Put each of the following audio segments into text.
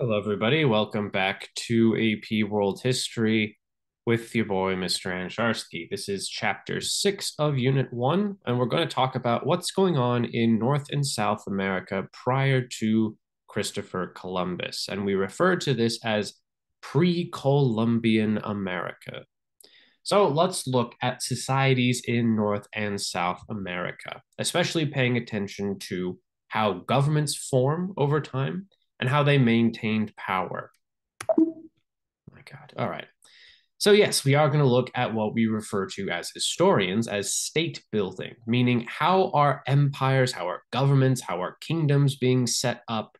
Hello, everybody. Welcome back to AP World History with your boy, Mr. Ancharski. This is chapter six of Unit One, and we're going to talk about what's going on in North and South America prior to Christopher Columbus. And we refer to this as pre Columbian America. So let's look at societies in North and South America, especially paying attention to how governments form over time and how they maintained power. Oh my God. All right. So, yes, we are going to look at what we refer to as historians as state building, meaning how are empires, how are governments, how are kingdoms being set up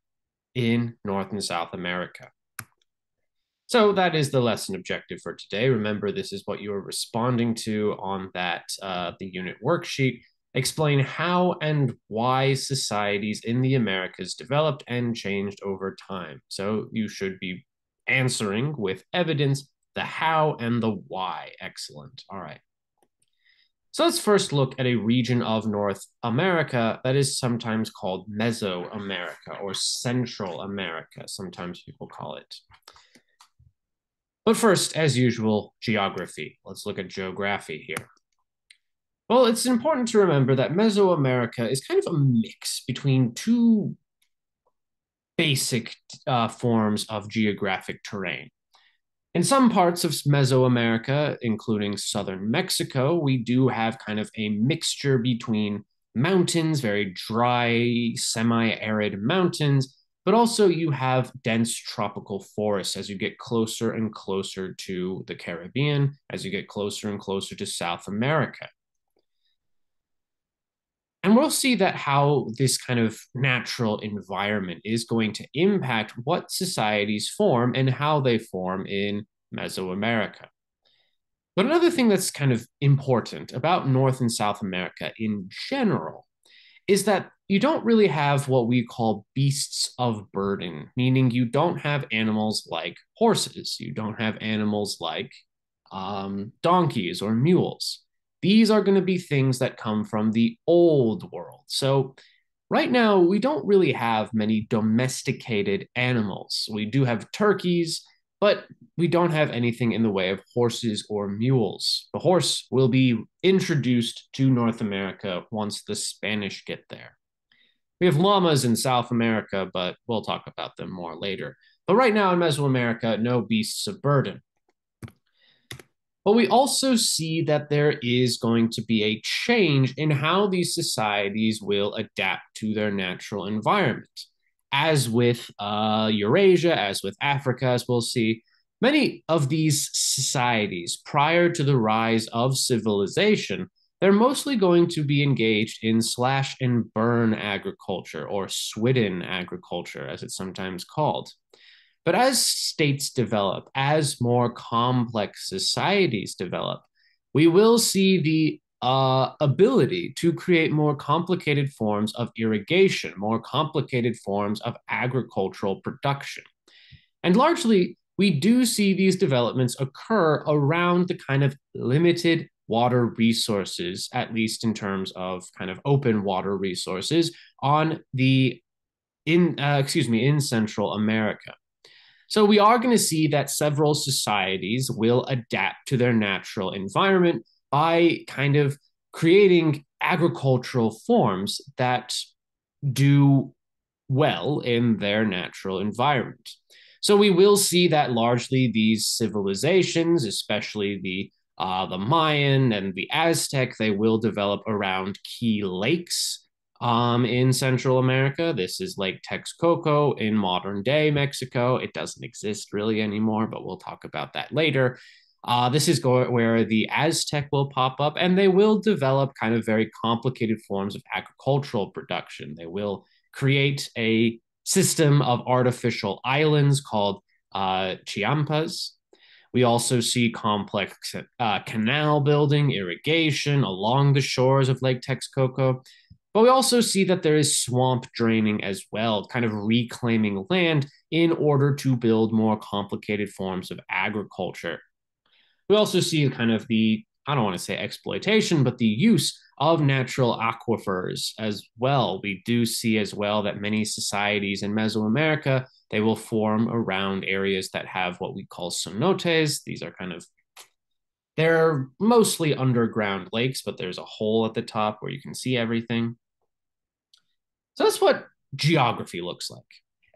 in North and South America. So, that is the lesson objective for today. Remember, this is what you are responding to on that, uh, the unit worksheet explain how and why societies in the Americas developed and changed over time. So you should be answering with evidence the how and the why. Excellent. All right. So let's first look at a region of North America that is sometimes called Mesoamerica or Central America. Sometimes people call it. But first, as usual, geography. Let's look at geography here. Well, it's important to remember that Mesoamerica is kind of a mix between two basic uh, forms of geographic terrain. In some parts of Mesoamerica, including southern Mexico, we do have kind of a mixture between mountains, very dry, semi arid mountains, but also you have dense tropical forests as you get closer and closer to the Caribbean, as you get closer and closer to South America. And we'll see that how this kind of natural environment is going to impact what societies form and how they form in Mesoamerica. But another thing that's kind of important about North and South America in general is that you don't really have what we call beasts of burden, meaning you don't have animals like horses, you don't have animals like um, donkeys or mules. These are going to be things that come from the old world. So, right now, we don't really have many domesticated animals. We do have turkeys, but we don't have anything in the way of horses or mules. The horse will be introduced to North America once the Spanish get there. We have llamas in South America, but we'll talk about them more later. But right now in Mesoamerica, no beasts of burden. But we also see that there is going to be a change in how these societies will adapt to their natural environment. As with uh, Eurasia, as with Africa, as we'll see, many of these societies prior to the rise of civilization, they're mostly going to be engaged in slash and burn agriculture or swidden agriculture, as it's sometimes called. But as states develop, as more complex societies develop, we will see the uh, ability to create more complicated forms of irrigation, more complicated forms of agricultural production. And largely, we do see these developments occur around the kind of limited water resources, at least in terms of kind of open water resources on the in uh, excuse me in Central America. So we are going to see that several societies will adapt to their natural environment by kind of creating agricultural forms that do well in their natural environment. So we will see that largely these civilizations, especially the uh, the Mayan and the Aztec, they will develop around key lakes um, in Central America. This is Lake Texcoco in modern day Mexico. It doesn't exist really anymore, but we'll talk about that later. Uh, this is go- where the Aztec will pop up, and they will develop kind of very complicated forms of agricultural production. They will create a system of artificial islands called uh, chiampas. We also see complex uh, canal building, irrigation along the shores of Lake Texcoco. But we also see that there is swamp draining as well, kind of reclaiming land in order to build more complicated forms of agriculture. We also see kind of the, I don't want to say exploitation, but the use of natural aquifers as well. We do see as well that many societies in Mesoamerica They will form around areas that have what we call cenotes. These are kind of they're mostly underground lakes, but there's a hole at the top where you can see everything. So that's what geography looks like.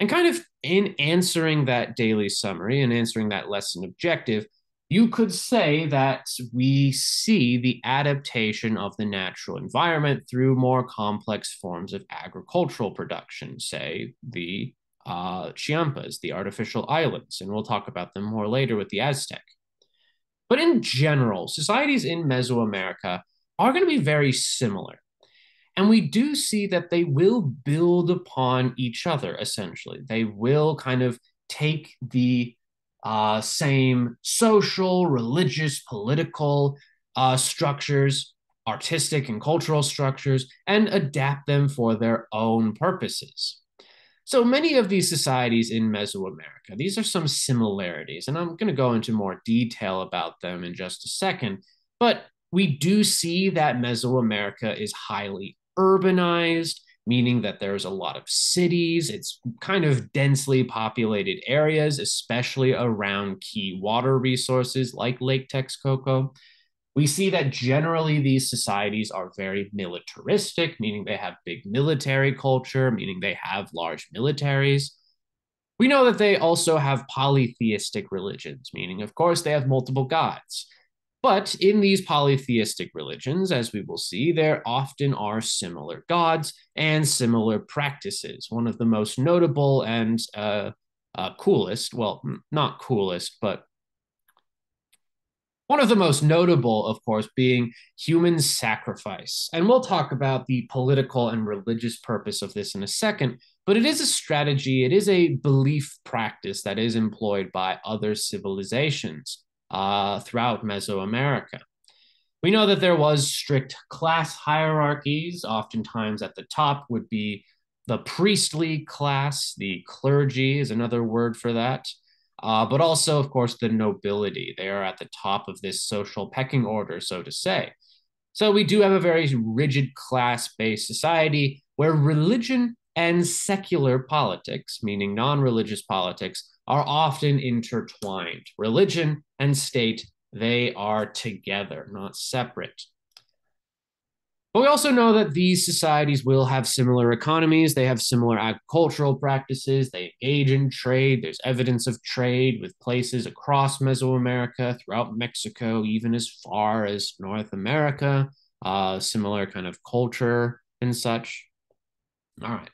And kind of in answering that daily summary and answering that lesson objective, you could say that we see the adaptation of the natural environment through more complex forms of agricultural production, say the uh, Chiampas, the artificial islands, and we'll talk about them more later with the Aztec. But in general, societies in Mesoamerica are going to be very similar. And we do see that they will build upon each other, essentially. They will kind of take the uh, same social, religious, political uh, structures, artistic and cultural structures, and adapt them for their own purposes. So many of these societies in Mesoamerica, these are some similarities, and I'm going to go into more detail about them in just a second. But we do see that Mesoamerica is highly urbanized, meaning that there's a lot of cities. It's kind of densely populated areas, especially around key water resources like Lake Texcoco. We see that generally these societies are very militaristic, meaning they have big military culture, meaning they have large militaries. We know that they also have polytheistic religions, meaning, of course, they have multiple gods. But in these polytheistic religions, as we will see, there often are similar gods and similar practices. One of the most notable and uh, uh, coolest, well, not coolest, but one of the most notable, of course, being human sacrifice. And we'll talk about the political and religious purpose of this in a second, but it is a strategy, it is a belief practice that is employed by other civilizations uh, throughout Mesoamerica. We know that there was strict class hierarchies. Oftentimes, at the top would be the priestly class. The clergy is another word for that. Uh, but also, of course, the nobility. They are at the top of this social pecking order, so to say. So we do have a very rigid class based society where religion and secular politics, meaning non religious politics, are often intertwined. Religion and state, they are together, not separate. But we also know that these societies will have similar economies. They have similar agricultural practices. They engage in trade. There's evidence of trade with places across Mesoamerica, throughout Mexico, even as far as North America. Uh, similar kind of culture and such. All right.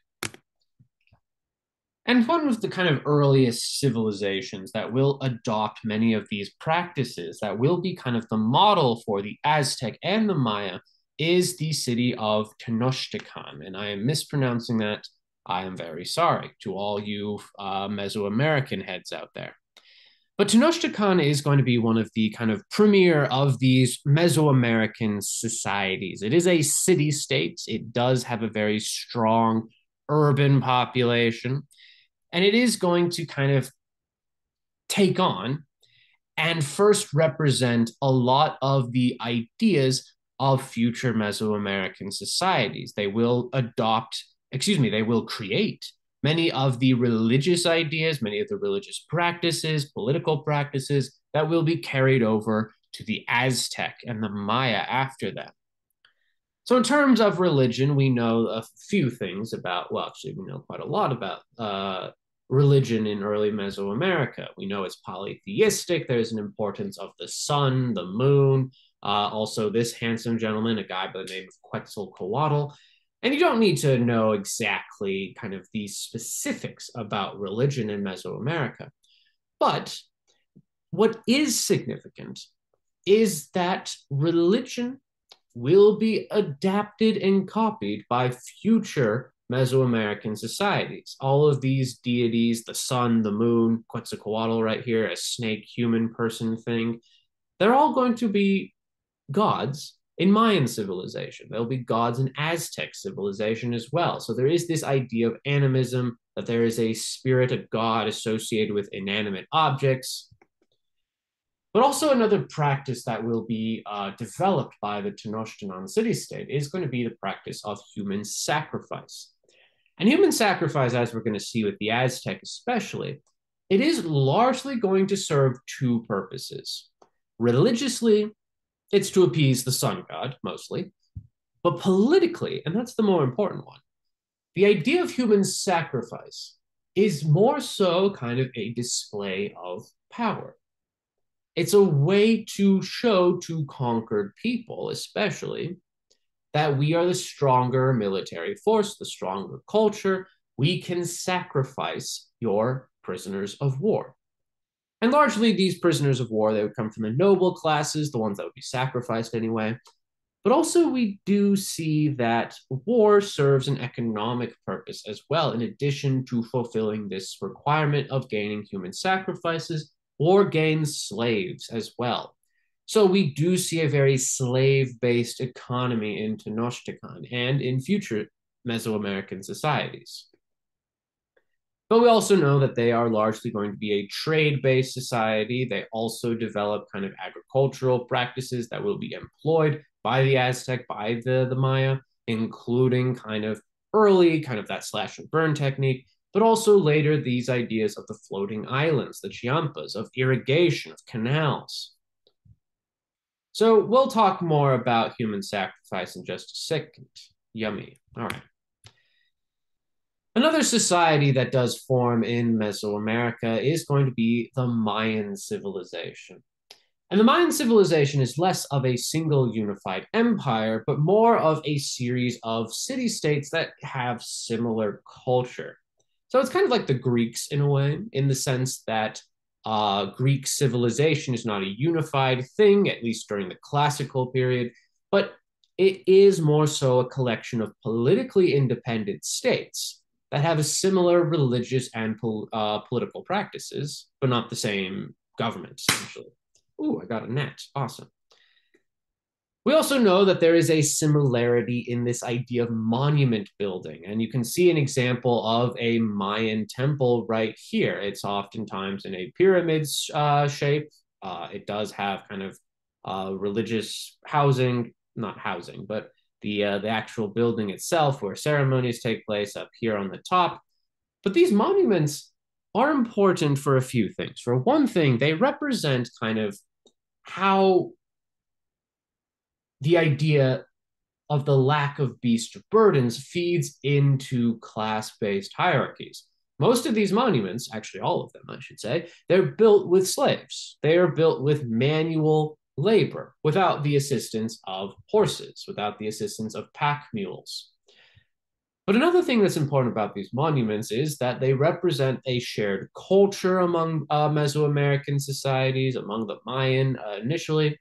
And one of the kind of earliest civilizations that will adopt many of these practices, that will be kind of the model for the Aztec and the Maya, is the city of Tenochtitlan. And I am mispronouncing that. I am very sorry to all you uh, Mesoamerican heads out there. But Tenochtitlan is going to be one of the kind of premier of these Mesoamerican societies. It is a city state. It does have a very strong urban population. And it is going to kind of take on and first represent a lot of the ideas of future Mesoamerican societies. They will adopt, excuse me, they will create many of the religious ideas, many of the religious practices, political practices that will be carried over to the Aztec and the Maya after them. So, in terms of religion, we know a few things about, well, actually, we know quite a lot about uh, religion in early Mesoamerica. We know it's polytheistic. There's an importance of the sun, the moon. Uh, also, this handsome gentleman, a guy by the name of Quetzalcoatl. And you don't need to know exactly kind of the specifics about religion in Mesoamerica. But what is significant is that religion will be adapted and copied by future Mesoamerican societies. All of these deities, the sun, the moon, Quetzalcoatl right here, a snake, human person thing, they're all going to be gods in Mayan civilization. They'll be gods in Aztec civilization as well. So there is this idea of animism, that there is a spirit, a god associated with inanimate objects, but also another practice that will be uh, developed by the Tenochtitlan city-state is going to be the practice of human sacrifice. And human sacrifice, as we're going to see with the Aztec especially, it is largely going to serve two purposes. Religiously, it's to appease the sun god mostly, but politically, and that's the more important one, the idea of human sacrifice is more so kind of a display of power. It's a way to show to conquered people, especially, that we are the stronger military force, the stronger culture. We can sacrifice your prisoners of war. And largely, these prisoners of war, they would come from the noble classes, the ones that would be sacrificed anyway. But also, we do see that war serves an economic purpose as well. In addition to fulfilling this requirement of gaining human sacrifices, war gains slaves as well. So we do see a very slave-based economy in Tenochtitlan and in future Mesoamerican societies. But we also know that they are largely going to be a trade based society. They also develop kind of agricultural practices that will be employed by the Aztec, by the, the Maya, including kind of early, kind of that slash and burn technique, but also later these ideas of the floating islands, the chiampas, of irrigation, of canals. So we'll talk more about human sacrifice in just a second. Yummy. All right. Another society that does form in Mesoamerica is going to be the Mayan civilization. And the Mayan civilization is less of a single unified empire, but more of a series of city states that have similar culture. So it's kind of like the Greeks in a way, in the sense that uh, Greek civilization is not a unified thing, at least during the classical period, but it is more so a collection of politically independent states that have a similar religious and pol- uh, political practices, but not the same government, essentially. Ooh, I got a net. Awesome. We also know that there is a similarity in this idea of monument building, and you can see an example of a Mayan temple right here. It's oftentimes in a pyramid uh, shape. Uh, it does have kind of uh, religious housing, not housing, but the uh, the actual building itself where ceremonies take place up here on the top. But these monuments are important for a few things. For one thing, they represent kind of how the idea of the lack of beast burdens feeds into class-based hierarchies. Most of these monuments, actually all of them, I should say, they're built with slaves. They are built with manual labor without the assistance of horses, without the assistance of pack mules. But another thing that's important about these monuments is that they represent a shared culture among uh, Mesoamerican societies, among the Mayan uh, initially.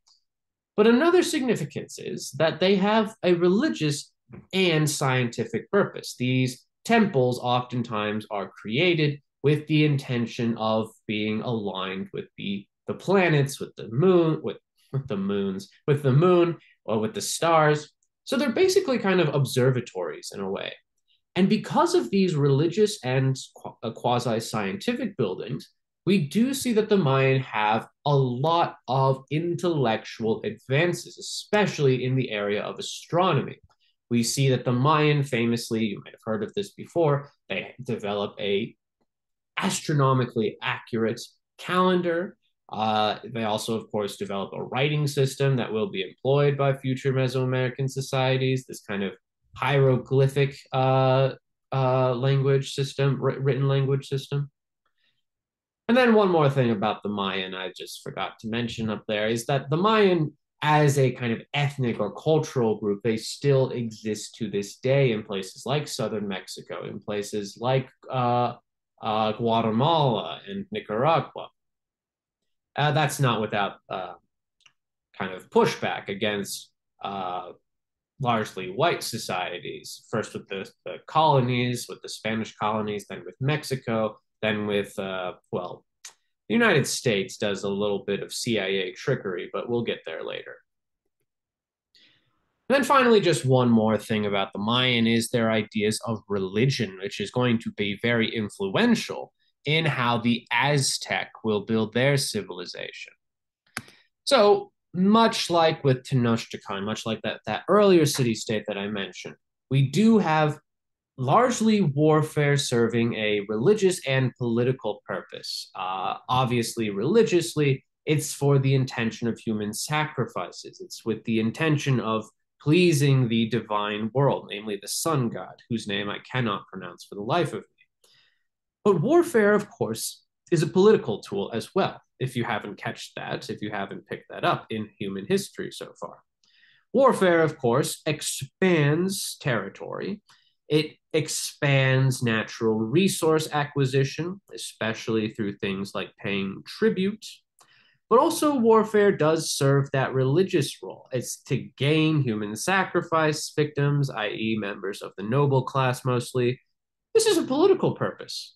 But another significance is that they have a religious and scientific purpose. These temples oftentimes are created with the intention of being aligned with the, the planets, with the moon, with with the moons, with the moon or with the stars. So they're basically kind of observatories in a way. And because of these religious and uh, quasi scientific buildings, we do see that the Mayan have a lot of intellectual advances, especially in the area of astronomy. We see that the Mayan famously, you might have heard of this before, they develop a astronomically accurate calendar uh, they also, of course, develop a writing system that will be employed by future Mesoamerican societies, this kind of hieroglyphic uh, uh, language system, written language system. And then one more thing about the Mayan I just forgot to mention up there is that the Mayan, as a kind of ethnic or cultural group, they still exist to this day in places like southern Mexico, in places like uh, uh, Guatemala and Nicaragua. Uh, that's not without uh, kind of pushback against uh, largely white societies, first with the, the, colonies, with the Spanish colonies, then with Mexico, then with, uh, well, the United States does a little bit of CIA trickery, but we'll get there later. And then finally, just one more thing about the Mayan is their ideas of religion, which is going to be very influential in how the Aztec will build their civilization. So, much like with Tenochtitlan, much like that, that earlier city state that I mentioned, we do have largely warfare serving a religious and political purpose. Uh, obviously, religiously, it's for the intention of human sacrifices. It's with the intention of pleasing the divine world, namely the sun god, whose name I cannot pronounce for the life of me. But warfare, of course, is a political tool as well, if you haven't catched that, if you haven't picked that up in human history so far. Warfare, of course, expands territory. It expands natural resource acquisition, especially through things like paying tribute. But also, warfare does serve that religious role. It's to gain human sacrifice victims, i.e., members of the noble class mostly. This is a political purpose.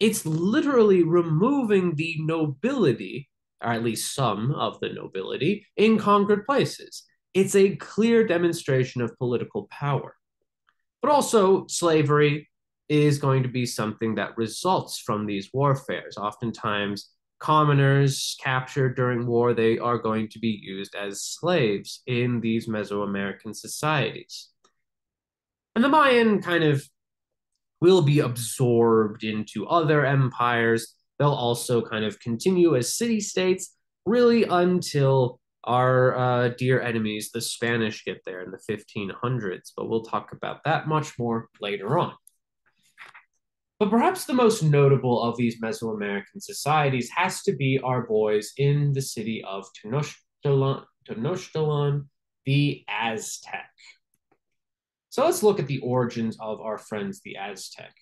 It's literally removing the nobility, or at least some of the nobility, in conquered places. It's a clear demonstration of political power. But also, slavery is going to be something that results from these warfares. Oftentimes, commoners captured during war, they are going to be used as slaves in these Mesoamerican societies. And the Mayan kind of will be absorbed into other empires. They'll also kind of continue as city states, really until our uh, dear enemies, the Spanish, get there in the 1500s. But we'll talk about that much more later on. But perhaps the most notable of these Mesoamerican societies has to be our boys in the city of Tenochtitlan, Tenochtitlan the Aztec. So let's look at the origins of our friends, the Aztec.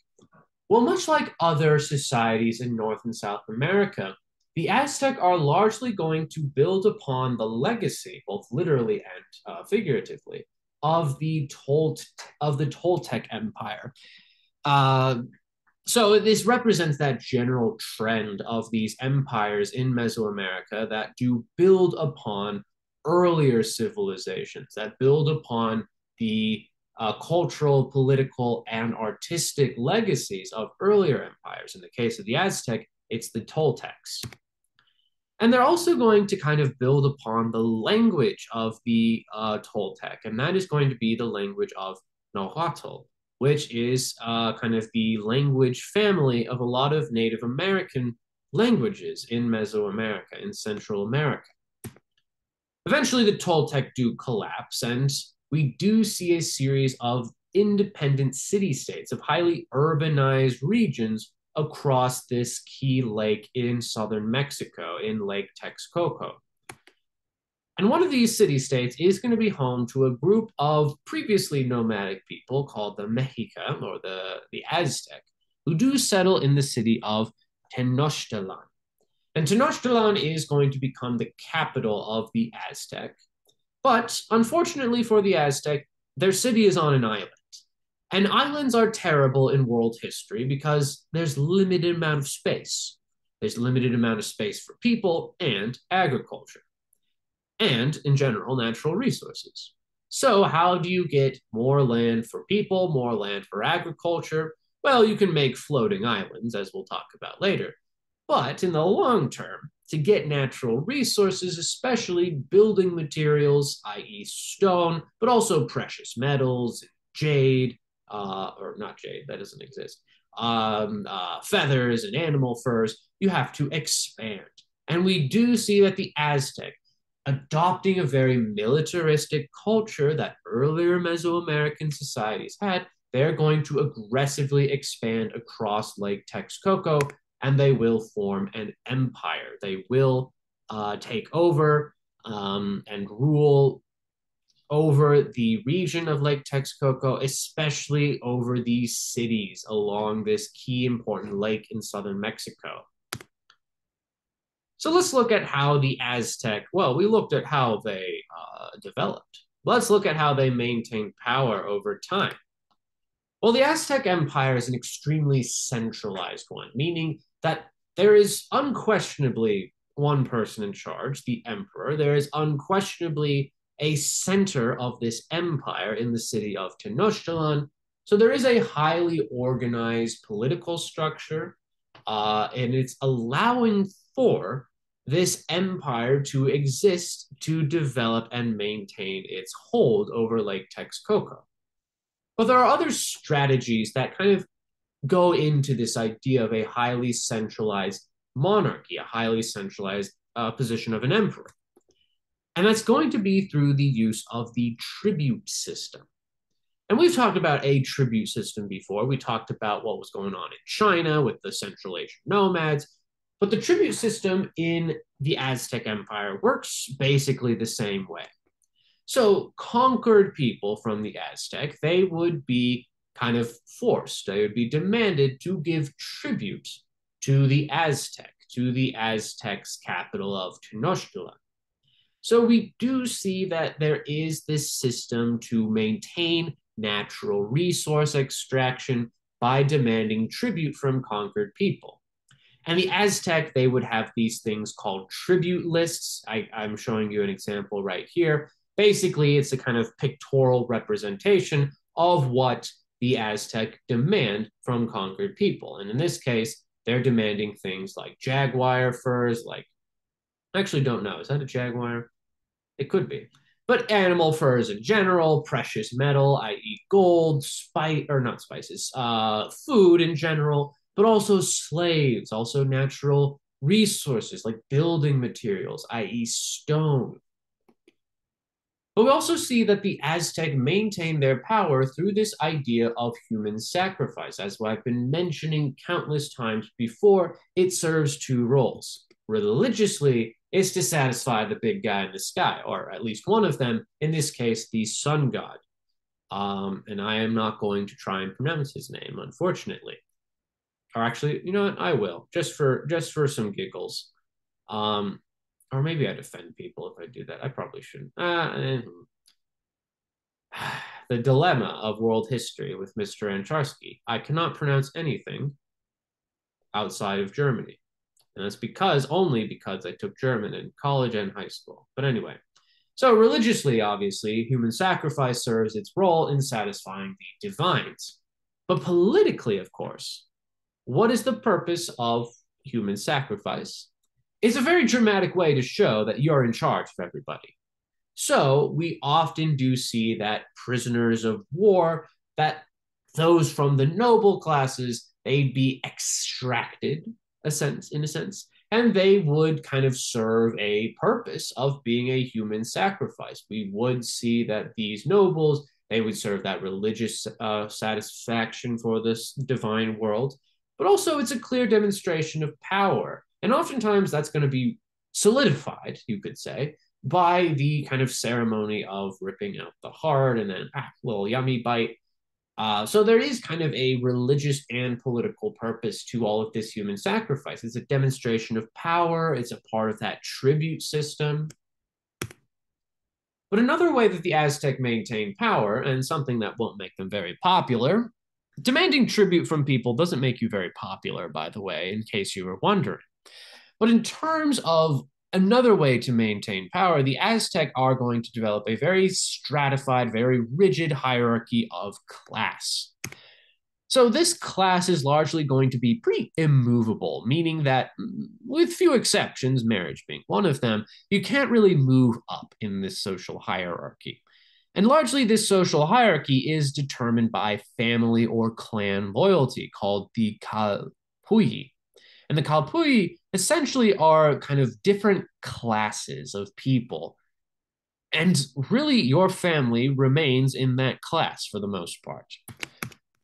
Well, much like other societies in North and South America, the Aztec are largely going to build upon the legacy, both literally and uh, figuratively, of the Tol- of the Toltec Empire. Uh, so this represents that general trend of these empires in Mesoamerica that do build upon earlier civilizations, that build upon the uh, cultural, political, and artistic legacies of earlier empires. In the case of the Aztec, it's the Toltecs. And they're also going to kind of build upon the language of the uh, Toltec, and that is going to be the language of Nahuatl, which is uh, kind of the language family of a lot of Native American languages in Mesoamerica, in Central America. Eventually, the Toltec do collapse, and we do see a series of independent city states, of highly urbanized regions across this key lake in southern Mexico, in Lake Texcoco. And one of these city states is going to be home to a group of previously nomadic people called the Mexica or the, the Aztec, who do settle in the city of Tenochtitlan. And Tenochtitlan is going to become the capital of the Aztec. But unfortunately for the Aztec, their city is on an island. And islands are terrible in world history because there's limited amount of space. There's limited amount of space for people and agriculture. And in general, natural resources. So, how do you get more land for people, more land for agriculture? Well, you can make floating islands, as we'll talk about later. But in the long term, to get natural resources, especially building materials, i.e., stone, but also precious metals, jade, uh, or not jade, that doesn't exist, um, uh, feathers and animal furs, you have to expand. And we do see that the Aztec, adopting a very militaristic culture that earlier Mesoamerican societies had, they're going to aggressively expand across Lake Texcoco and they will form an empire. They will uh, take over um, and rule over the region of Lake Texcoco, especially over these cities along this key important lake in southern Mexico. So let's look at how the Aztec, well, we looked at how they uh, developed. Let's look at how they maintained power over time. Well, the Aztec Empire is an extremely centralized one, meaning that there is unquestionably one person in charge, the emperor. There is unquestionably a center of this empire in the city of Tenochtitlan. So there is a highly organized political structure, uh, and it's allowing for this empire to exist to develop and maintain its hold over Lake Texcoco. But there are other strategies that kind of go into this idea of a highly centralized monarchy, a highly centralized uh, position of an emperor. And that's going to be through the use of the tribute system. And we've talked about a tribute system before. We talked about what was going on in China with the Central Asian nomads. But the tribute system in the Aztec Empire works basically the same way. So conquered people from the Aztec, they would be kind of forced, they would be demanded to give tribute to the Aztec, to the Aztecs' capital of Tenochtitlan. So we do see that there is this system to maintain natural resource extraction by demanding tribute from conquered people. And the Aztec, they would have these things called tribute lists. I, am showing you an example right here. Basically, it's a kind of pictorial representation of what the Aztec demand from conquered people. And in this case, they're demanding things like jaguar furs, like, I actually don't know. Is that a jaguar? It could be but animal furs in general, precious metal, i.e., gold, spice or not spices, uh, food in general, but also slaves, also natural resources like building materials, i.e., stone. But we also see that the Aztec maintained their power through this idea of human sacrifice. As I've been mentioning countless times before, it serves two roles. Religiously, is to satisfy the big guy in the sky, or at least one of them, in this case, the sun god. Um, and I am not going to try and pronounce his name, unfortunately. Or actually, you know what? I will, just for just for some giggles. Um, or maybe I'd offend people if I do that. I probably shouldn't. Uh, the dilemma of world history with Mr. Ancharski. I cannot pronounce anything outside of Germany. And that's because only because I took German in college and high school. But anyway, so religiously, obviously, human sacrifice serves its role in satisfying the divines. But politically, of course, what is the purpose of human sacrifice? It's a very dramatic way to show that you're in charge of everybody. So we often do see that prisoners of war, that those from the noble classes, they'd be extracted a sense, in a sense, and they would kind of serve a purpose of being a human sacrifice. We would see that these nobles they would serve that religious uh, satisfaction for this divine world, but also it's a clear demonstration of power, and oftentimes that's going to be solidified, you could say, by the kind of ceremony of ripping out the heart and then ah, little yummy bite uh, so there is kind of a religious and political purpose to all of this human sacrifice. It's a demonstration of power. It's a part of that tribute system. But another way that the Aztec maintained power, and something that won't make them very popular, demanding tribute from people doesn't make you very popular, by the way, in case you were wondering. But in terms of another way to maintain power, the Aztec are going to develop a very stratified, very rigid hierarchy of class. So this class is largely going to be pretty immovable, meaning that, mm, with few exceptions, marriage being one of them, you can't really move up in this social hierarchy. And largely, this social hierarchy is determined by family or clan loyalty, called the Calpulli. And the Calpulli essentially are kind of different classes of people. And really, your family remains in that class for the most part.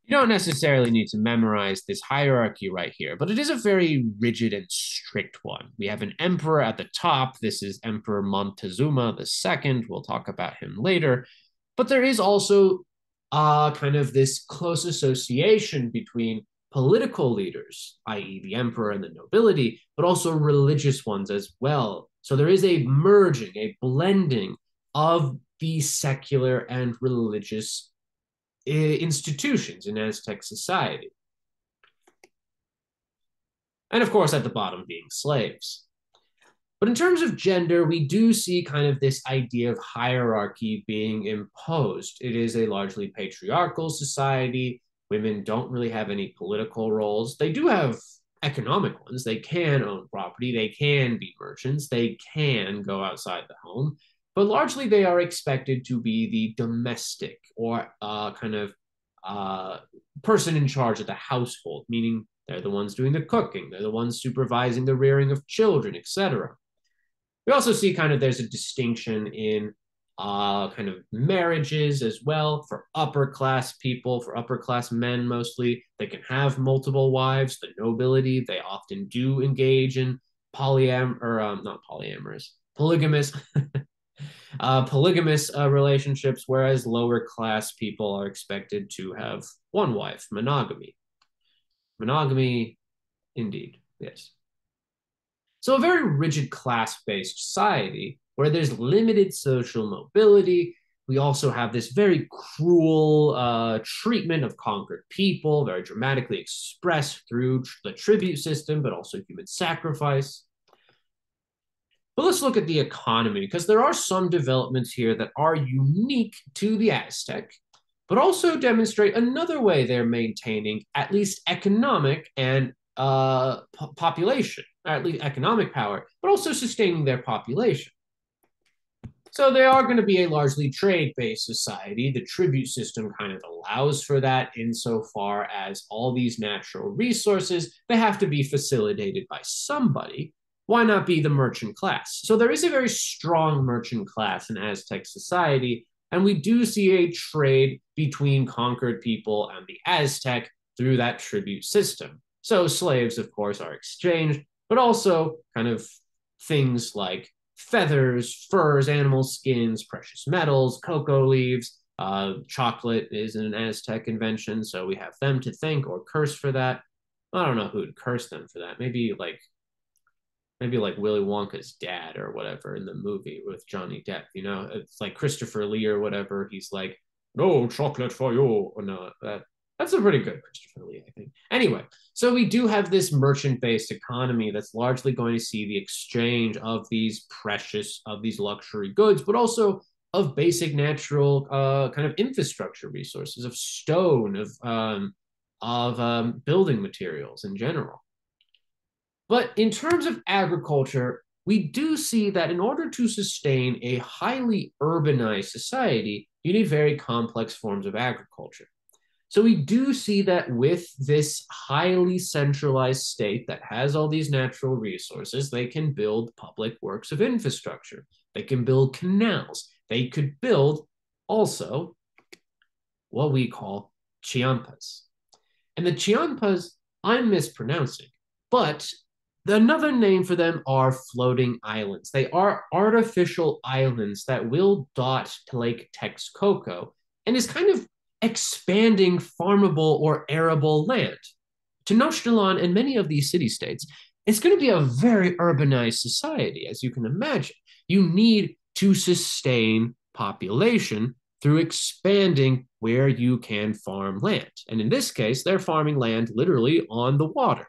You don't necessarily need to memorize this hierarchy right here, but it is a very rigid and strict one. We have an emperor at the top. This is Emperor Montezuma II. We'll talk about him later. But there is also uh, kind of this close association between political leaders, i.e., the emperor and the nobility, but also religious ones as well. So there is a merging, a blending of the secular and religious eh, institutions in Aztec society. And of course, at the bottom being slaves. But in terms of gender, we do see kind of this idea of hierarchy being imposed. It is a largely patriarchal society women don't really have any political roles. They do have economic ones. They can own property, they can be merchants, they can go outside the home, but largely they are expected to be the domestic or uh, kind of uh, person in charge of the household, meaning they're the ones doing the cooking, they're the ones supervising the rearing of children, etc. We also see kind of there's a distinction in uh, kind of marriages as well for upper class people, for upper class men mostly. They can have multiple wives. The nobility, they often do engage in polyam or um, not polyamorous, polygamous, uh, polygamous uh, relationships, whereas lower class people are expected to have one wife, monogamy. Monogamy, indeed, yes. So, a very rigid class based society where there's limited social mobility. We also have this very cruel uh, treatment of conquered people, very dramatically expressed through the tribute system, but also human sacrifice. But let's look at the economy because there are some developments here that are unique to the Aztec, but also demonstrate another way they're maintaining at least economic and uh, population, at least economic power, but also sustaining their population. So they are going to be a largely trade-based society. The tribute system kind of allows for that insofar as all these natural resources, they have to be facilitated by somebody. Why not be the merchant class? So there is a very strong merchant class in Aztec society, and we do see a trade between conquered people and the Aztec through that tribute system. So slaves, of course, are exchanged, but also kind of things like feathers, furs, animal skins, precious metals, cocoa leaves. Uh, chocolate is an Aztec invention, so we have them to thank or curse for that. I don't know who'd curse them for that. Maybe like maybe like Willy Wonka's dad or whatever in the movie with Johnny Depp. You know, it's like Christopher Lee or whatever. He's like, no chocolate for you. Or no, that that's a pretty good Christopher Lee, I think. Anyway, so we do have this merchant-based economy that's largely going to see the exchange of these precious, of these luxury goods, but also of basic natural uh, kind of infrastructure resources, of stone, of um, of um, building materials in general. But in terms of agriculture, we do see that in order to sustain a highly urbanized society, you need very complex forms of agriculture. So we do see that with this highly centralized state that has all these natural resources, they can build public works of infrastructure. They can build canals. They could build also what we call chiampas. And the chiampas, I'm mispronouncing, but another name for them are floating islands. They are artificial islands that will dot Lake Texcoco and is kind of expanding farmable or arable land. To Tenochtitlan and many of these city states, it's going to be a very urbanized society, as you can imagine. You need to sustain population through expanding where you can farm land. And in this case, they're farming land literally on the water.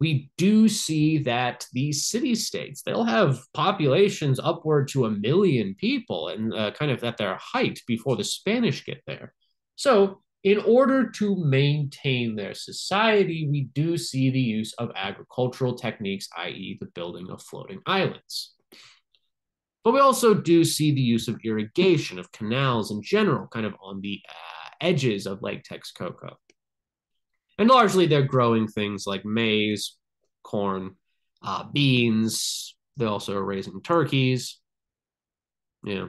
We do see that these city states, they'll have populations upward to a million people and uh, kind of at their height before the Spanish get there. So, in order to maintain their society, we do see the use of agricultural techniques, i.e., the building of floating islands. But we also do see the use of irrigation, of canals in general, kind of on the uh, edges of Lake Texcoco. And largely they're growing things like maize, corn, uh, beans. They also are raising turkeys. Yeah.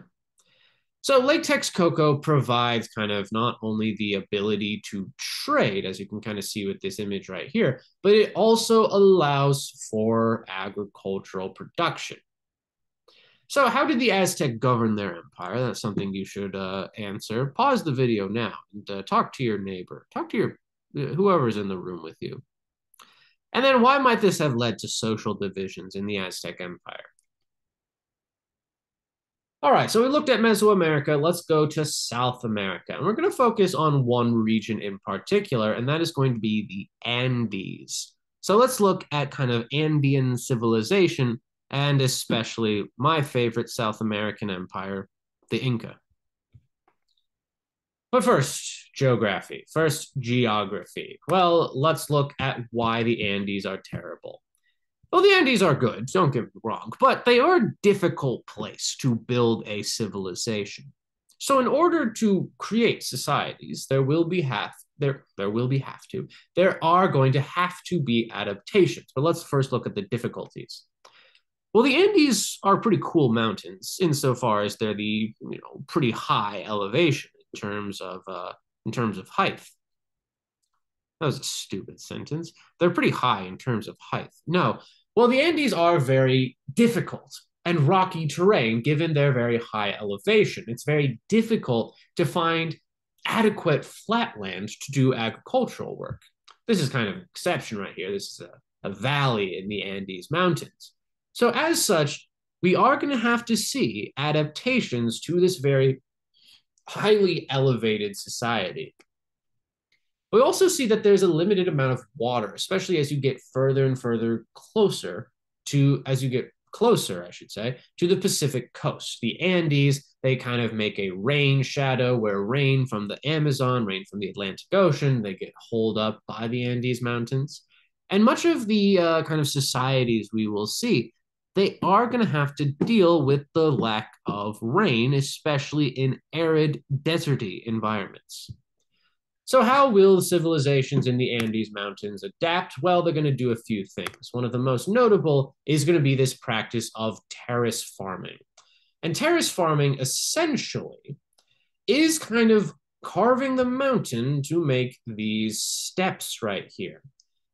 So Lake Texcoco provides kind of not only the ability to trade, as you can kind of see with this image right here, but it also allows for agricultural production. So how did the Aztec govern their empire? That's something you should uh, answer. Pause the video now and uh, talk to your neighbor. Talk to your uh, whoever's in the room with you. And then why might this have led to social divisions in the Aztec Empire? All right, so we looked at Mesoamerica. Let's go to South America. And we're going to focus on one region in particular, and that is going to be the Andes. So let's look at kind of Andean civilization, and especially my favorite South American empire, the Inca. But first, geography. First, geography. Well, let's look at why the Andes are terrible. Well, the Andes are good, don't get me wrong, but they are a difficult place to build a civilization. So in order to create societies, there will be have there there will be have to there are going to have to be adaptations. But let's first look at the difficulties. Well, the Andes are pretty cool mountains insofar as they're the you know pretty high elevation in terms of uh, in terms of height. That was a stupid sentence. They're pretty high in terms of height. No, well, the Andes are very difficult and rocky terrain given their very high elevation. It's very difficult to find adequate flatland to do agricultural work. This is kind of an exception right here. This is a, a valley in the Andes Mountains. So, as such, we are going to have to see adaptations to this very highly elevated society. We also see that there's a limited amount of water, especially as you get further and further closer to, as you get closer, I should say, to the Pacific coast. The Andes, they kind of make a rain shadow where rain from the Amazon, rain from the Atlantic Ocean, they get holed up by the Andes Mountains. And much of the uh, kind of societies we will see, they are going to have to deal with the lack of rain, especially in arid, deserty environments. So, how will civilizations in the Andes Mountains adapt? Well, they're going to do a few things. One of the most notable is going to be this practice of terrace farming. And terrace farming essentially is kind of carving the mountain to make these steps right here.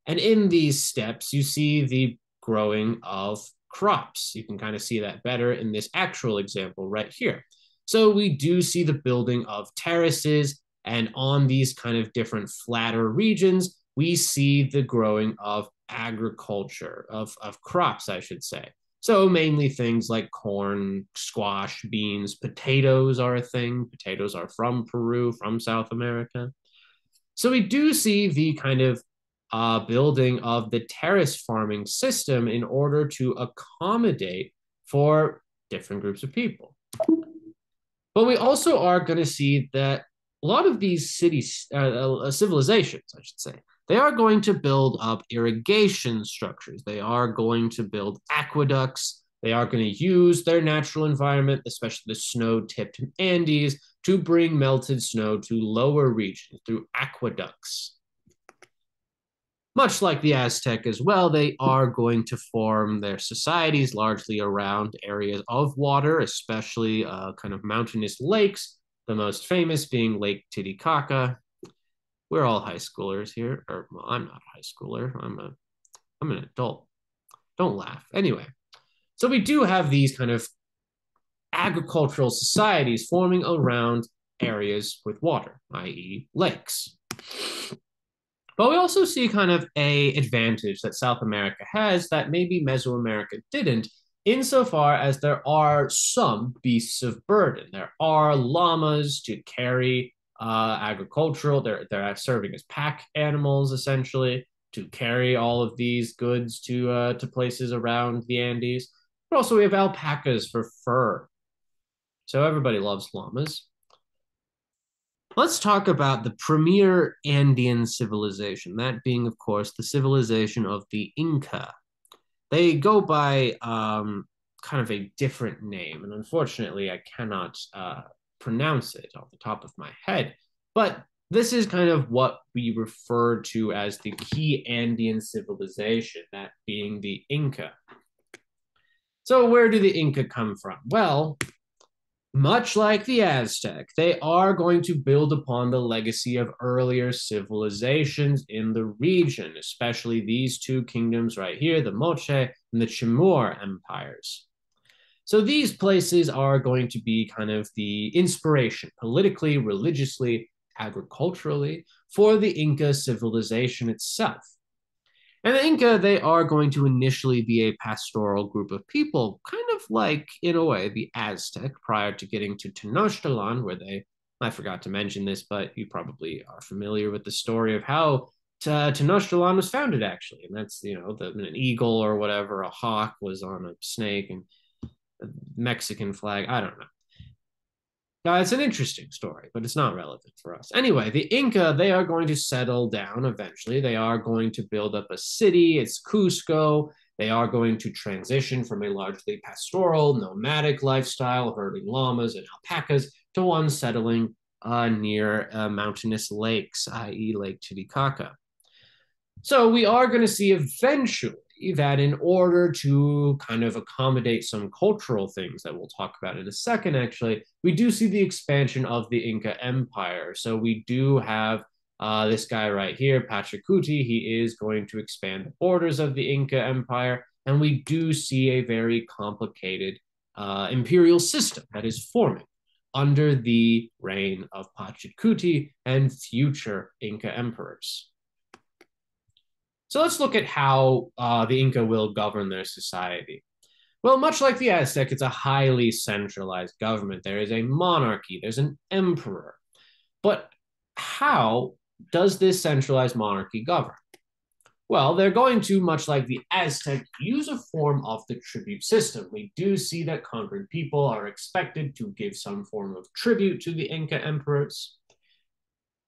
And in these steps, you see the growing of crops. You can kind of see that better in this actual example right here. So we do see the building of terraces and on these kind of different flatter regions, we see the growing of agriculture, of, of crops, I should say. So mainly things like corn, squash, beans, potatoes are a thing. Potatoes are from Peru, from South America. So we do see the kind of uh, building of the terrace farming system in order to accommodate for different groups of people. But we also are going to see that a lot of these cities, uh, uh, civilizations, I should say, they are going to build up irrigation structures. They are going to build aqueducts. They are going to use their natural environment, especially the snow tipped Andes, to bring melted snow to lower regions through aqueducts. Much like the Aztec as well, they are going to form their societies largely around areas of water, especially uh, kind of mountainous lakes the most famous being Lake Titicaca. We're all high schoolers here, or well, I'm not a high schooler. I'm a I'm an adult. Don't laugh. Anyway, so we do have these kind of agricultural societies forming around areas with water, i.e., lakes. But we also see kind of a advantage that South America has that maybe Mesoamerica didn't, insofar as there are some beasts of burden. There are llamas to carry uh, agricultural, they're, they're serving as pack animals essentially to carry all of these goods to, uh, to places around the Andes. But also, we have alpacas for fur. So everybody loves llamas. Let's talk about the premier Andean civilization, that being, of course, the civilization of the Inca. They go by um, kind of a different name, and unfortunately, I cannot uh, pronounce it off the top of my head. But this is kind of what we refer to as the key Andean civilization, that being the Inca. So, where do the Inca come from? Well, much like the Aztec, they are going to build upon the legacy of earlier civilizations in the region, especially these two kingdoms right here, the Moche and the Chimu empires. So these places are going to be kind of the inspiration, politically, religiously, agriculturally, for the Inca civilization itself. And the Inca, they are going to initially be a pastoral group of people, kind of like, in a way, the Aztec prior to getting to Tenochtitlan, where they, I forgot to mention this, but you probably are familiar with the story of how Tenochtitlan was founded, actually. And that's, you know, the, an eagle or whatever, a hawk was on a snake and Mexican flag. I don't know. It's an interesting story, but it's not relevant for us. Anyway, the Inca, they are going to settle down eventually. They are going to build up a city. It's Cusco. They are going to transition from a largely pastoral, nomadic lifestyle, herding llamas and alpacas, to ones settling uh, near uh, mountainous lakes, i.e., Lake Titicaca. So we are going to see eventually that in order to kind of accommodate some cultural things that we'll talk about in a second, actually, we do see the expansion of the Inca Empire. So we do have uh, this guy right here, Pachacuti. He is going to expand the borders of the Inca Empire. And we do see a very complicated uh, imperial system that is forming under the reign of Pachacuti and future Inca emperors. So let's look at how uh, the Inca will govern their society. Well, much like the Aztec, it's a highly centralized government. There is a monarchy, there's an emperor. But how does this centralized monarchy govern? Well, they're going to, much like the Aztec, use a form of the tribute system. We do see that conquered people are expected to give some form of tribute to the Inca emperors.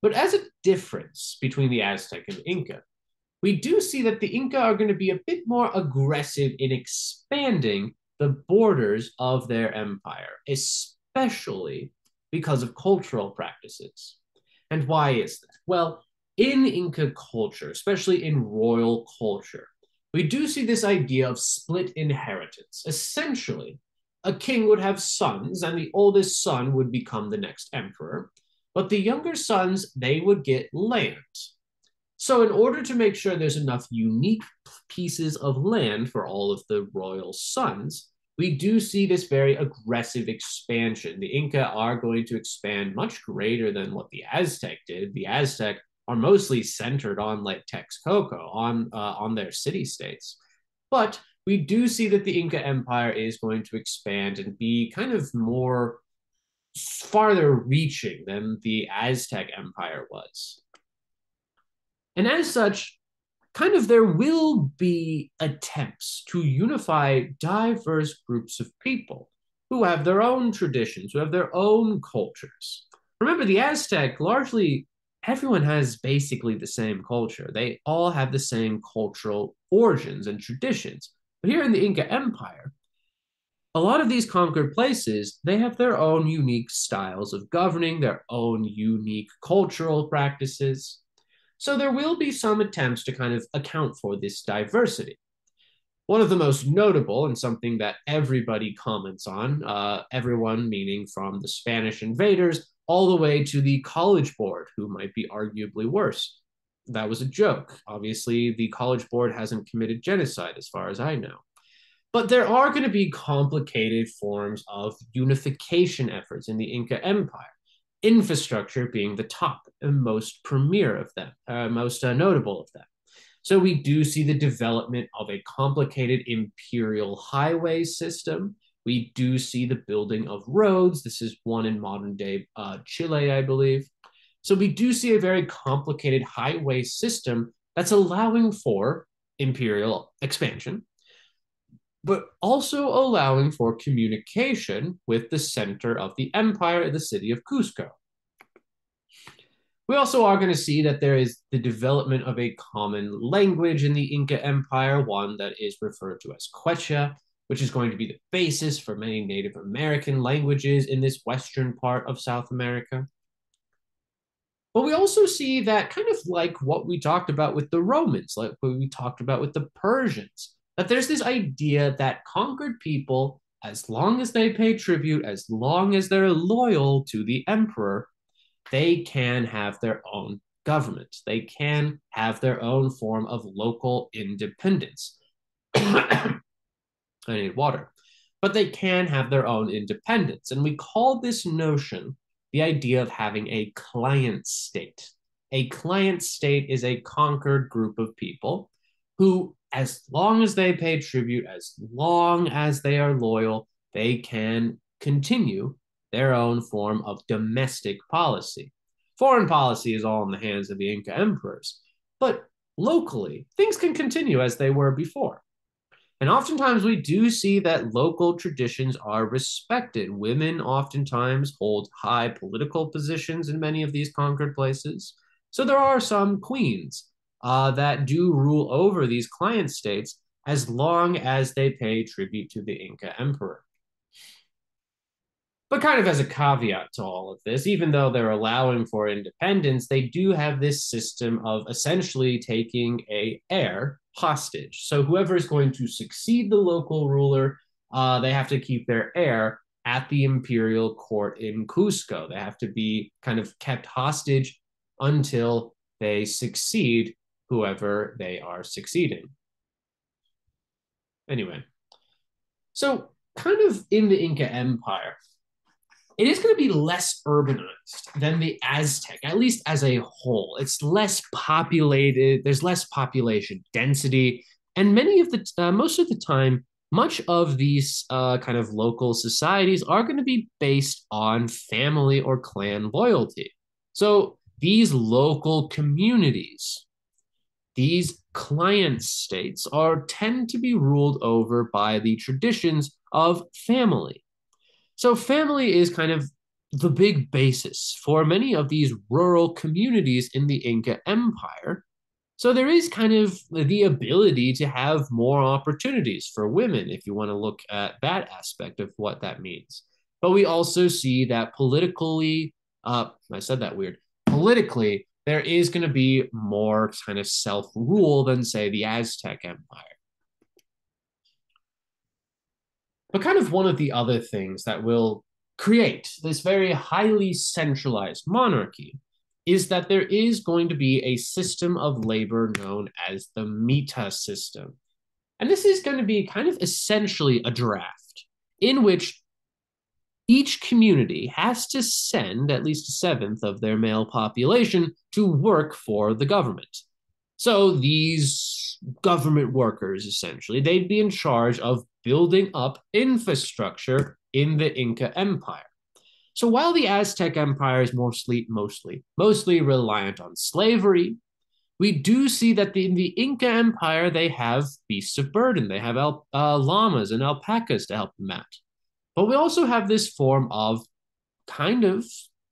But as a difference between the Aztec and Inca, we do see that the Inca are going to be a bit more aggressive in expanding the borders of their empire, especially because of cultural practices. And why is that? Well, in Inca culture, especially in royal culture, we do see this idea of split inheritance. Essentially, a king would have sons, and the oldest son would become the next emperor. But the younger sons, they would get land. So, in order to make sure there's enough unique pieces of land for all of the royal sons, we do see this very aggressive expansion. The Inca are going to expand much greater than what the Aztec did. The Aztec are mostly centered on like Texcoco, on uh, on their city states, but we do see that the Inca Empire is going to expand and be kind of more farther reaching than the Aztec Empire was. And as such, kind of there will be attempts to unify diverse groups of people who have their own traditions, who have their own cultures. Remember, the Aztec largely everyone has basically the same culture. They all have the same cultural origins and traditions. But here in the Inca Empire, a lot of these conquered places, they have their own unique styles of governing, their own unique cultural practices. So there will be some attempts to kind of account for this diversity. One of the most notable, and something that everybody comments on, uh, everyone meaning from the Spanish invaders all the way to the College Board, who might be arguably worse. That was a joke. Obviously, the College Board hasn't committed genocide, as far as I know. But there are going to be complicated forms of unification efforts in the Inca Empire infrastructure being the top and most premier of them, uh, most uh, notable of them. So we do see the development of a complicated imperial highway system. We do see the building of roads. This is one in modern day uh, Chile, I believe. So we do see a very complicated highway system that's allowing for imperial expansion but also allowing for communication with the center of the empire, the city of Cusco. We also are going to see that there is the development of a common language in the Inca Empire, one that is referred to as Quechua, which is going to be the basis for many Native American languages in this western part of South America. But we also see that kind of like what we talked about with the Romans, like what we talked about with the Persians, that there's this idea that conquered people, as long as they pay tribute, as long as they're loyal to the emperor, they can have their own government. They can have their own form of local independence. I need water. But they can have their own independence. And we call this notion the idea of having a client state. A client state is a conquered group of people who as long as they pay tribute, as long as they are loyal, they can continue their own form of domestic policy. Foreign policy is all in the hands of the Inca emperors, but locally, things can continue as they were before. And oftentimes we do see that local traditions are respected. Women oftentimes hold high political positions in many of these conquered places. So there are some queens uh, that do rule over these client states as long as they pay tribute to the Inca emperor. But kind of as a caveat to all of this, even though they're allowing for independence, they do have this system of essentially taking a heir hostage. So whoever is going to succeed the local ruler, uh, they have to keep their heir at the imperial court in Cusco. They have to be kind of kept hostage until they succeed whoever they are succeeding. Anyway, so kind of in the Inca Empire, it is going to be less urbanized than the Aztec, at least as a whole. It's less populated, there's less population density, and many of the, uh, most of the time, much of these uh, kind of local societies are going to be based on family or clan loyalty. So these local communities, these client states are tend to be ruled over by the traditions of family so, family is kind of the big basis for many of these rural communities in the Inca Empire. So, there is kind of the ability to have more opportunities for women if you want to look at that aspect of what that means. But we also see that politically, uh, I said that weird, politically, there is going to be more kind of self rule than, say, the Aztec Empire. But kind of one of the other things that will create this very highly centralized monarchy is that there is going to be a system of labor known as the Mita system. And this is going to be kind of essentially a draft in which each community has to send at least a seventh of their male population to work for the government. So these government workers, essentially, they'd be in charge of building up infrastructure in the Inca Empire. So while the Aztec Empire is mostly, mostly, mostly reliant on slavery, we do see that the, in the Inca Empire they have beasts of burden. They have uh, llamas and alpacas to help them out. But we also have this form of kind of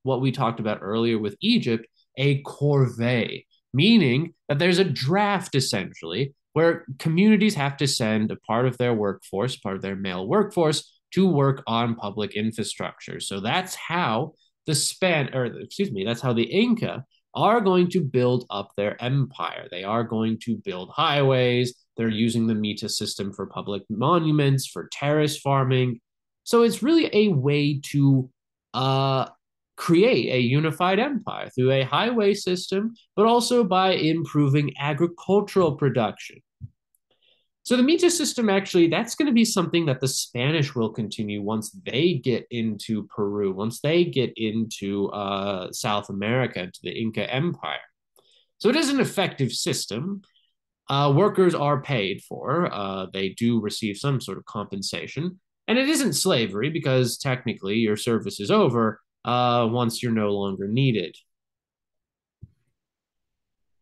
what we talked about earlier with Egypt, a corvée, meaning that there's a draft essentially where communities have to send a part of their workforce, part of their male workforce, to work on public infrastructure. So that's how the span, or excuse me, that's how the Inca are going to build up their empire. They are going to build highways. They're using the Mita system for public monuments, for terrace farming. So it's really a way to uh, create a unified empire through a highway system, but also by improving agricultural production. So the Mita system actually, that's going to be something that the Spanish will continue once they get into Peru, once they get into uh, South America, to the Inca Empire. So it is an effective system. Uh, workers are paid for. Uh, they do receive some sort of compensation. And it isn't slavery because technically your service is over uh, once you're no longer needed.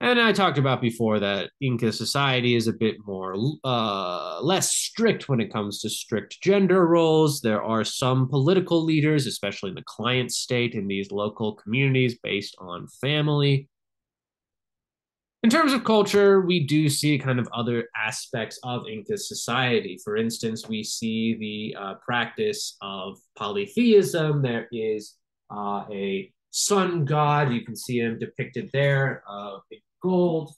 And I talked about before that Inca society is a bit more uh, less strict when it comes to strict gender roles. There are some political leaders, especially in the client state in these local communities, based on family. In terms of culture, we do see kind of other aspects of Inca society. For instance, we see the uh, practice of polytheism. There is uh, a sun god. You can see him depicted there uh, in gold.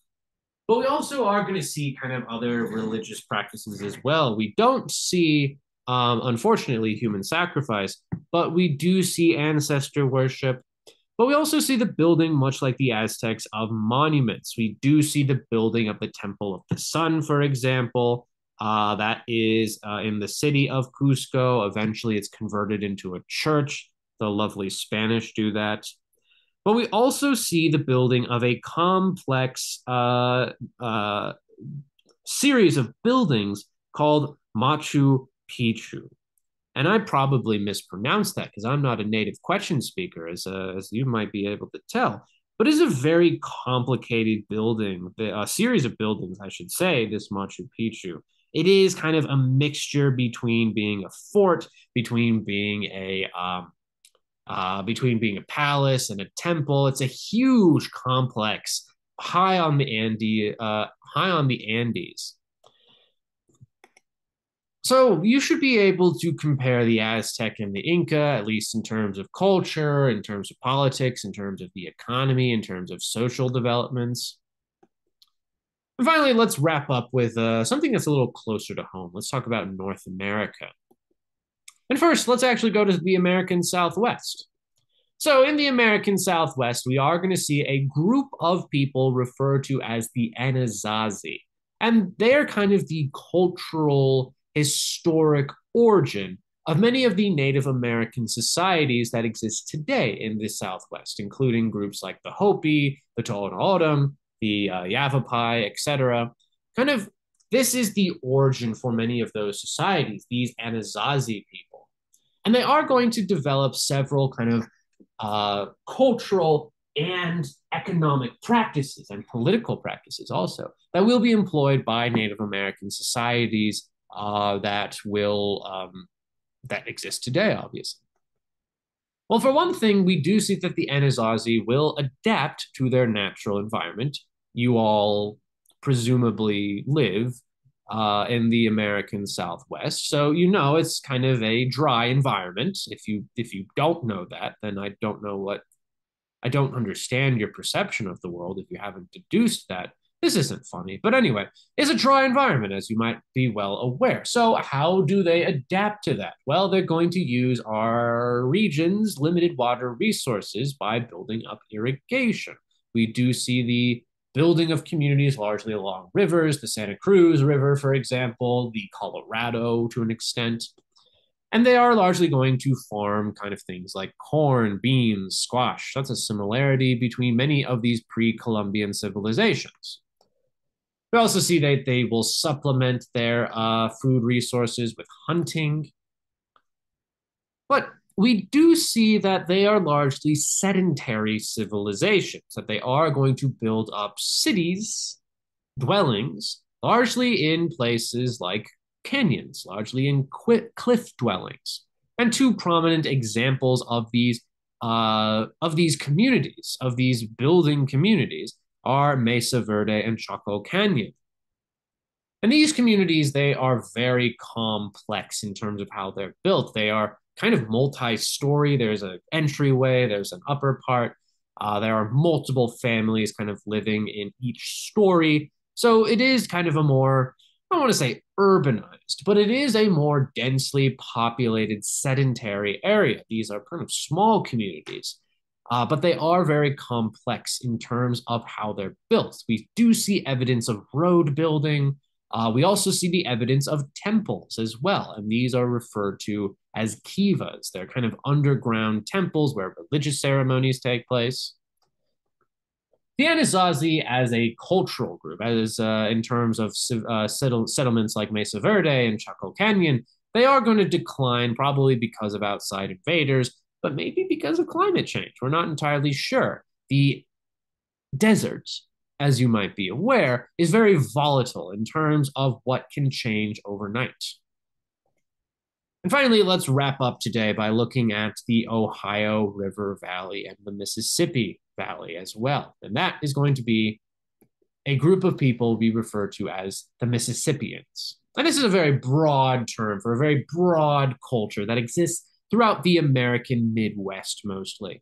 But we also are going to see kind of other religious practices as well. We don't see, um, unfortunately, human sacrifice, but we do see ancestor worship. But we also see the building, much like the Aztecs, of monuments. We do see the building of the Temple of the Sun, for example. Uh, that is uh, in the city of Cusco. Eventually, it's converted into a church. The lovely Spanish do that. But we also see the building of a complex uh, uh, series of buildings called Machu Picchu. And I probably mispronounced that because I'm not a native Quechua speaker, as, uh, as you might be able to tell. But it's a very complicated building, a series of buildings, I should say, this Machu Picchu. It is kind of a mixture between being a fort, between being a um, uh, between being a palace and a temple. It's a huge complex high on the Andes, uh, high on the Andes. So you should be able to compare the Aztec and the Inca, at least in terms of culture, in terms of politics, in terms of the economy, in terms of social developments. And finally, let's wrap up with uh, something that's a little closer to home. Let's talk about North America. And first, let's actually go to the American Southwest. So, in the American Southwest, we are going to see a group of people referred to as the Anasazi. And they're kind of the cultural, historic origin of many of the Native American societies that exist today in the Southwest, including groups like the Hopi, the Tohono the uh, Yavapai, etc. Kind of, this is the origin for many of those societies, these Anasazi people. And they are going to develop several kind of uh, cultural and economic practices and political practices also that will be employed by Native American societies uh, that will um, that exist today, obviously. Well, for one thing, we do see that the Anasazi will adapt to their natural environment. You all presumably live uh, in the American Southwest, so you know it's kind of a dry environment. If you if you don't know that, then I don't know what I don't understand your perception of the world if you haven't deduced that this isn't funny, but anyway, it's a dry environment, as you might be well aware. So, how do they adapt to that? Well, they're going to use our region's limited water resources by building up irrigation. We do see the building of communities largely along rivers, the Santa Cruz River, for example, the Colorado to an extent. And they are largely going to farm kind of things like corn, beans, squash. That's a similarity between many of these pre Columbian civilizations. We also see that they will supplement their uh, food resources with hunting. But we do see that they are largely sedentary civilizations, that they are going to build up cities, dwellings, largely in places like canyons, largely in cliff dwellings. And two prominent examples of these uh, of these communities, of these building communities, are Mesa Verde and Chaco Canyon. And these communities, they are very complex in terms of how they're built. They are kind of multi-story. There's an entryway, there's an upper part. Uh, there are multiple families kind of living in each story. So it is kind of a more, I don't want to say urbanized, but it is a more densely populated sedentary area. These are kind of small communities uh, but they are very complex in terms of how they're built. We do see evidence of road building. Uh, we also see the evidence of temples as well, and these are referred to as kivas. They're kind of underground temples where religious ceremonies take place. The Anasazi, as a cultural group, as uh, in terms of uh, settle settlements like Mesa Verde and Chaco Canyon, they are going to decline probably because of outside invaders, but maybe because of climate change. We're not entirely sure. The deserts, as you might be aware, is very volatile in terms of what can change overnight. And finally, let's wrap up today by looking at the Ohio River Valley and the Mississippi Valley as well. And that is going to be a group of people we refer to as the Mississippians. And this is a very broad term for a very broad culture that exists throughout the American Midwest mostly.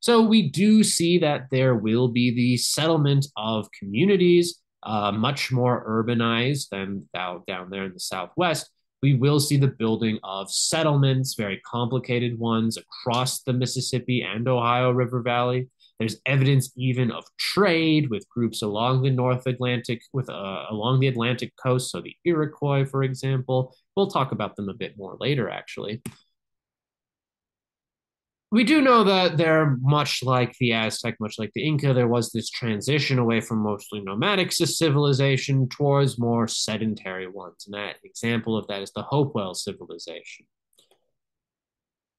So we do see that there will be the settlement of communities, uh, much more urbanized than down, down there in the Southwest. We will see the building of settlements, very complicated ones across the Mississippi and Ohio River Valley. There's evidence even of trade with groups along the North Atlantic, with uh, along the Atlantic coast. So the Iroquois, for example, we'll talk about them a bit more later, actually we do know that they're much like the Aztec, much like the Inca. There was this transition away from mostly nomadic civilization towards more sedentary ones. And that example of that is the Hopewell civilization.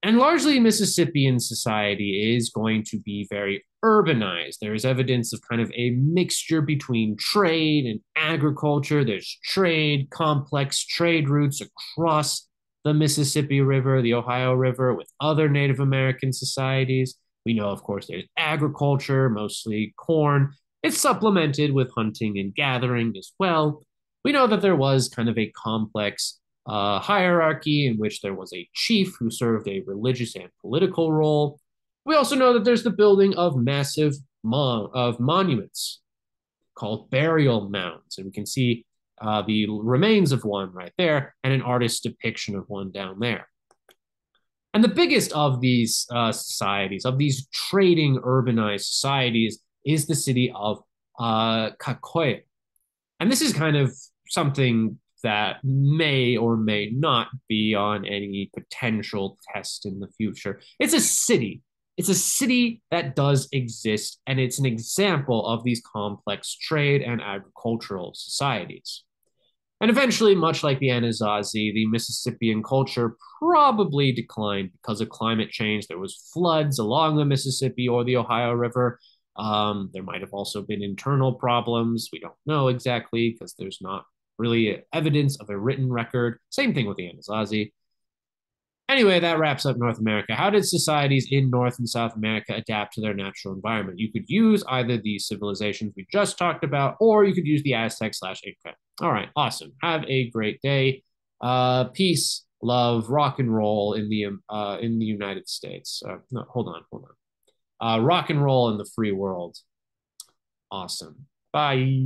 And largely, Mississippian society is going to be very urbanized. There is evidence of kind of a mixture between trade and agriculture. There's trade, complex trade routes across the Mississippi River, the Ohio River, with other Native American societies. We know, of course, there's agriculture, mostly corn. It's supplemented with hunting and gathering as well. We know that there was kind of a complex uh, hierarchy in which there was a chief who served a religious and political role. We also know that there's the building of massive mon- of monuments called burial mounds, and we can see uh, the remains of one right there and an artist's depiction of one down there. And the biggest of these uh, societies, of these trading urbanized societies, is the city of uh, Cahokia. And this is kind of something that may or may not be on any potential test in the future. It's a city. It's a city that does exist, and it's an example of these complex trade and agricultural societies. And eventually, much like the Anasazi, the Mississippian culture probably declined because of climate change. There was floods along the Mississippi or the Ohio River. Um, there might have also been internal problems. We don't know exactly because there's not really evidence of a written record. Same thing with the Anasazi. Anyway, that wraps up North America. How did societies in North and South America adapt to their natural environment? You could use either the civilizations we just talked about, or you could use the Aztec slash Inca. All right, awesome. Have a great day. Uh, peace, love, rock and roll in the uh, in the United States. Uh, no, hold on, hold on. Uh, rock and roll in the free world. Awesome. Bye.